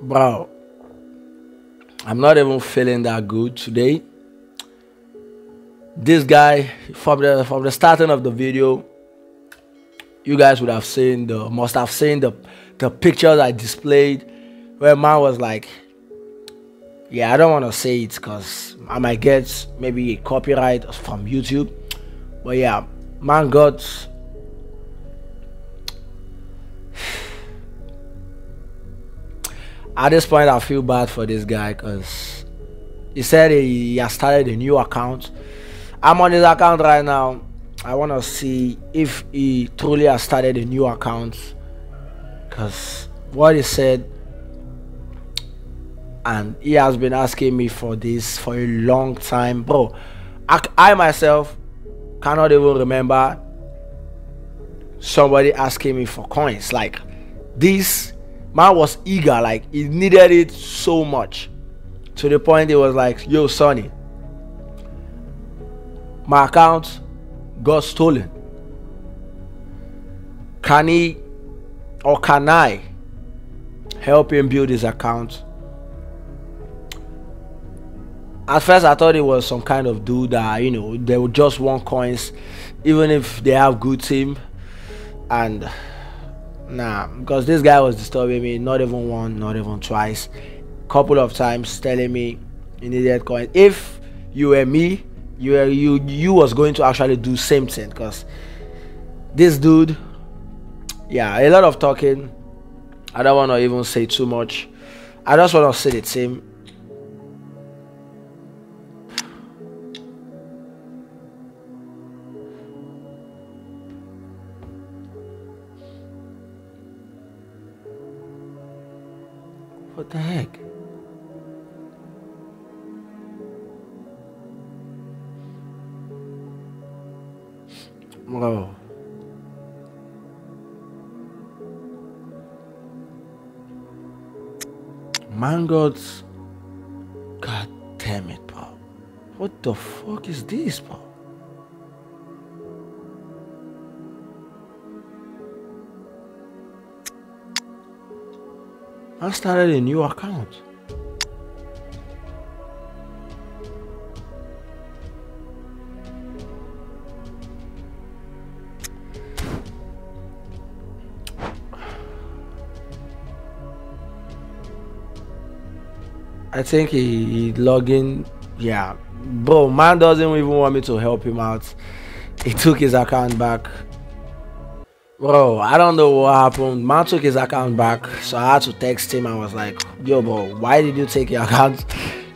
bro, I'm not even feeling that good today. This guy from the from the starting of the video, you guys would have seen the must have seen the the pictures I displayed where man was like, yeah, I don't want to say it because I might get maybe a copyright from YouTube, but yeah, man got at this point I feel bad for this guy because he said he has started a new account. I'm on his account right now. I want to see if he truly has started a new account because what he said and he has been asking me for this for a long time bro I, I myself cannot even remember somebody asking me for coins like this man was eager like he needed it so much. To the point he was like yo Sunny my account got stolen. Can he or can i help him build his account? At first i thought it was some kind of dude that you know they would just want coins even if they have good team. And nah because this guy was disturbing me not even one not even twice. Couple of times telling me he needed coins if you were me you were you you was going to actually do same thing because this dude yeah a lot of talking. I don't want to even say too much. I just want to say the same What the heck? Bro. Mangots. God damn it, bro. What the fuck is this, bro? I started a new account. I think he, he log in. Yeah, bro, man doesn't even want me to help him out. He took his account back. Bro, I don't know what happened. Man took his account back, so I had to text him. I was like, "Yo, bro, why did you take your account?"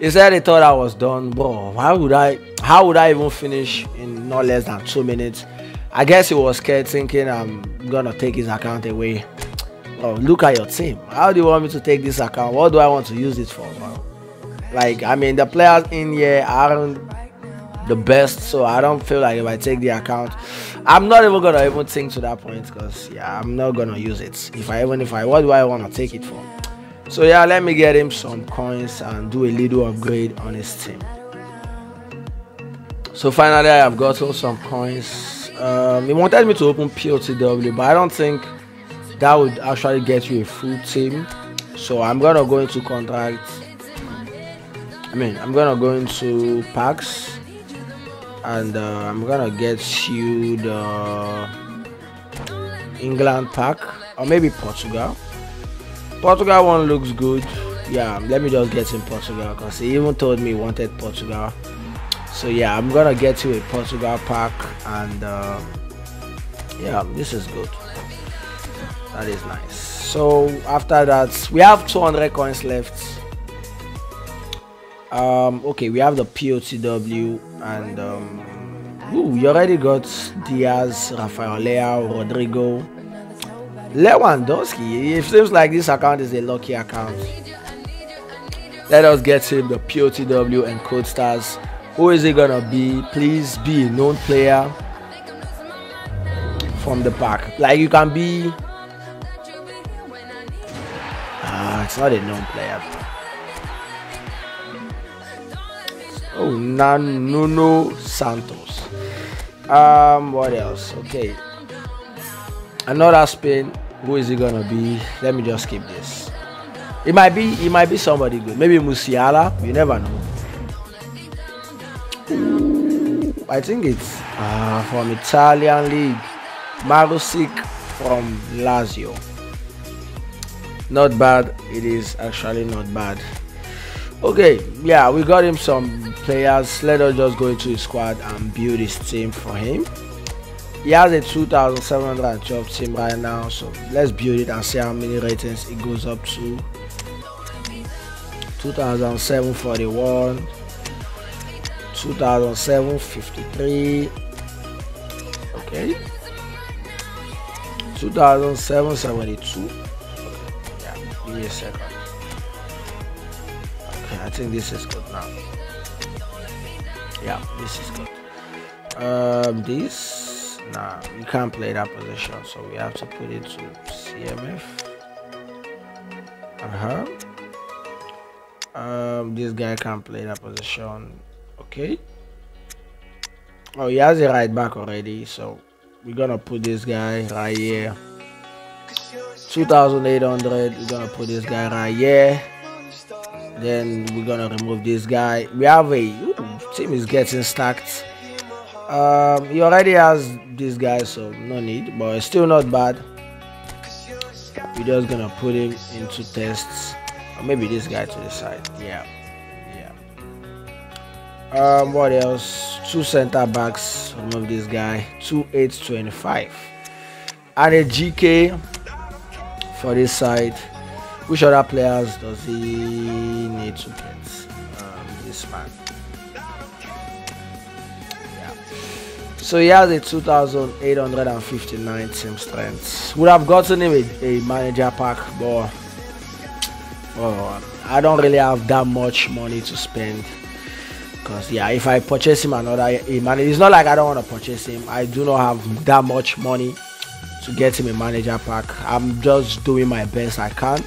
He said he thought I was done, bro. Why would I? How would I even finish in not less than two minutes? I guess he was scared, thinking I'm gonna take his account away. Bro, look at your team. How do you want me to take this account? What do I want to use it for, bro? Like, I mean, the players in here aren't the best, so I don't feel like if I take the account, I'm not even gonna even think to that point because yeah, I'm not gonna use it. If I even if I what do I want to take it for? So yeah, let me get him some coins and do a little upgrade on his team. So finally, I have gotten some coins. Um, he wanted me to open POTW, but I don't think that would actually get you a full team. So I'm gonna go into contract. I mean, I'm gonna go into packs and uh, I'm gonna get you the England pack or maybe Portugal. Portugal one looks good. Yeah, let me just get in Portugal because he even told me he wanted Portugal. So yeah, I'm gonna get you a Portugal pack and uh, yeah, this is good. That is nice. So after that, we have 200 coins left. Um, okay, we have the POTW and um, ooh, we already got Diaz, Rafael Leao, Rodrigo, Lewandowski. It seems like this account is a lucky account. Let us get him the POTW and Code Stars. Who is it gonna be? Please be a known player from the pack. Like you can be. Ah, it's not a known player. Oh, Nanuno Santos. Um, what else? Okay. Another Spain. Who is it gonna be? Let me just skip this. It might be it might be somebody good. Maybe Musiala. You never know. I think it's uh, from Italian league. Marusic from Lazio. Not bad. It is actually not bad. Okay, yeah, we got him some players. Let us just go into his squad and build his team for him. He has a 2712 team right now, so let's build it and see how many ratings it goes up to. 2741, 2753, okay, 2772. Yeah, give me a second. I think this is good now. Yeah, this is good. Um, this Nah, you can't play that position, so we have to put it to CMF. Uh-huh. Um, this guy can't play that position. Okay. Oh, he has a right back already, so we're gonna put this guy right here. 2800 we're gonna put this guy right here then we're gonna remove this guy we have a ooh, team is getting stacked um, he already has this guy, so no need, but it's still not bad. We're just gonna put him into tests, or maybe this guy to the side. Yeah, yeah. Um, what else? Two center backs. Remove this guy. Two eight twenty five, and a GK for this side. Which other players does he need to get? Um, this man. So he has a 2,859 team strength. Would have gotten him a, a manager pack, but I don't really have that much money to spend. Because yeah, if I purchase him another a manager, it's not like I don't want to purchase him. I do not have that much money to get him a manager pack. I'm just doing my best I can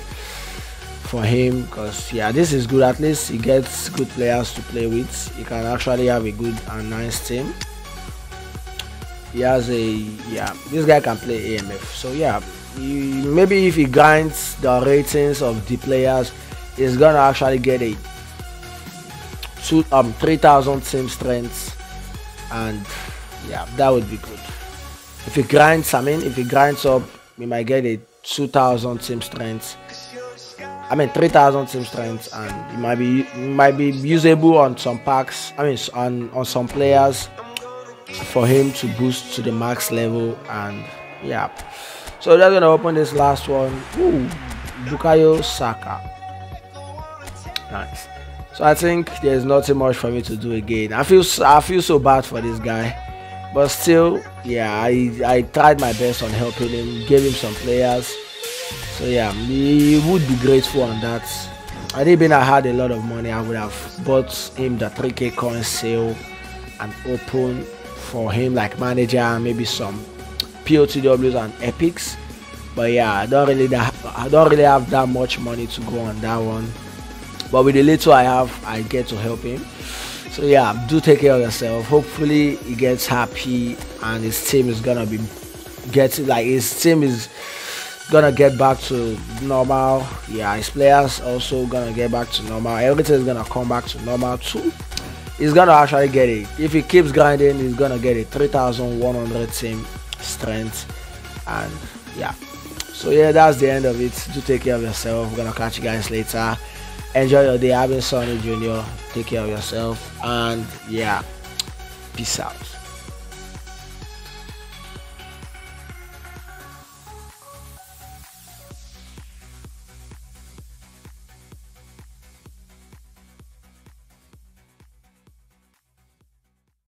for him because yeah this is good. At least he gets good players to play with. He can actually have a good and nice team. He has a yeah this guy can play amf so yeah he, maybe if he grinds the ratings of the players he's gonna actually get a two um 3000 team strength. And yeah that would be good. If he grinds i mean if he grinds up we might get a 2000 team strength I mean 3000 team strength and it might be it might be usable on some packs I mean on on some players for him to boost to the max level and yeah. So that's gonna open this last one. Ooh, Bukayo Saka. Nice. So I think there's nothing much for me to do again. I feel I feel so bad for this guy but still yeah I I tried my best on helping him gave him some players so yeah he would be grateful on that. I been I had a lot of money I would have bought him the 3k coin sale and open for him like manager maybe some POTWs and epics. But yeah I don't really that I don't really have that much money to go on that one. But with the little I have I get to help him. So yeah do take care of yourself. Hopefully he gets happy and his team is gonna be getting like his team is gonna get back to normal. Yeah his players also gonna get back to normal. Everything is gonna come back to normal too. He's gonna actually get it. If he keeps grinding he's gonna get it. 3100 team strength and yeah. So yeah that's the end of it. Do take care of yourself. We're gonna catch you guys later. Enjoy your day. I've been Sunny junior. Take care of yourself. And yeah peace out